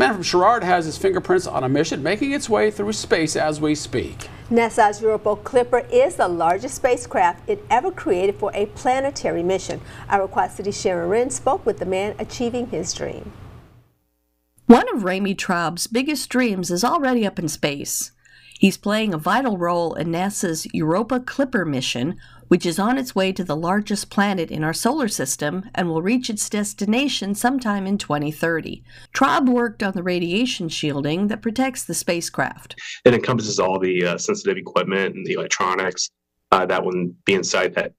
man from Sherrard has his fingerprints on a mission making its way through space as we speak. NASA's Europa Clipper is the largest spacecraft it ever created for a planetary mission. Our Quad City Sharon Wren spoke with the man achieving his dream. One of Ramy Traub's biggest dreams is already up in space. He's playing a vital role in NASA's Europa Clipper mission, which is on its way to the largest planet in our solar system and will reach its destination sometime in 2030. Traub worked on the radiation shielding that protects the spacecraft. It encompasses all the uh, sensitive equipment and the electronics uh, that would be inside that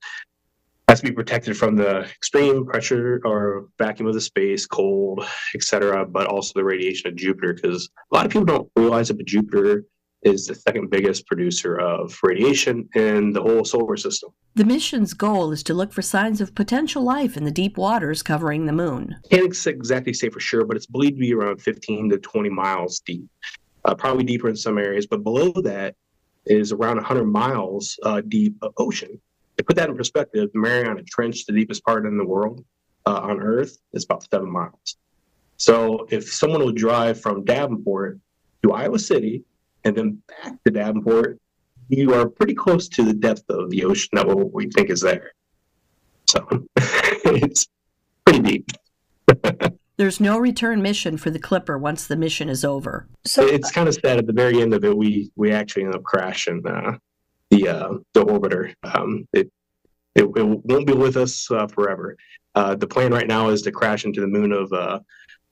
has to be protected from the extreme pressure or vacuum of the space, cold, etc., but also the radiation of Jupiter. Because a lot of people don't realize that Jupiter is the second biggest producer of radiation in the whole solar system. The mission's goal is to look for signs of potential life in the deep waters covering the moon. Can't exactly say for sure, but it's believed to be around 15 to 20 miles deep. Uh, probably deeper in some areas, but below that is around 100 miles uh, deep ocean. To put that in perspective, the Mariana Trench, the deepest part in the world uh, on Earth, is about seven miles. So if someone will drive from Davenport to Iowa City and then back to Davenport, you are pretty close to the depth of the ocean that what we think is there. So it's pretty deep. There's no return mission for the Clipper once the mission is over. So it's kind of sad at the very end of it. We we actually end up crashing uh, the uh, the orbiter. Um, it, it, it won't be with us uh, forever. Uh, the plan right now is to crash into the moon of uh,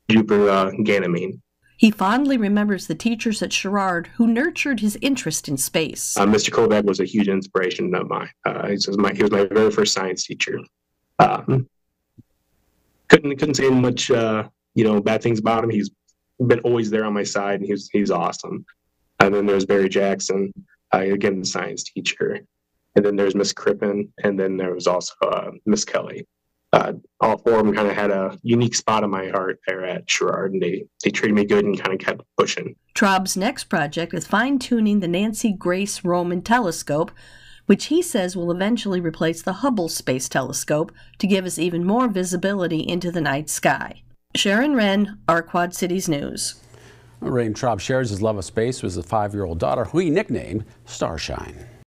Jupiter uh, Ganymede. He fondly remembers the teachers at Sherrard who nurtured his interest in space. Uh, Mr. Kovac was a huge inspiration of mine. Uh, he, was my, he was my very first science teacher. Um, couldn't couldn't say much, uh, you know, bad things about him. He's been always there on my side, and he's he's awesome. And then there's Barry Jackson, uh, again, the science teacher. And then there's Miss Crippen, and then there was also uh, Miss Kelly uh, all four of them kind of had a unique spot in my heart there at Sherrard, and they, they treated me good and kind of kept pushing. Traub's next project is fine tuning the Nancy Grace Roman telescope, which he says will eventually replace the Hubble Space Telescope to give us even more visibility into the night sky. Sharon Wren, our Quad Cities News. Ramy Traub shares his love of space with his five year old daughter, who he nicknamed Starshine.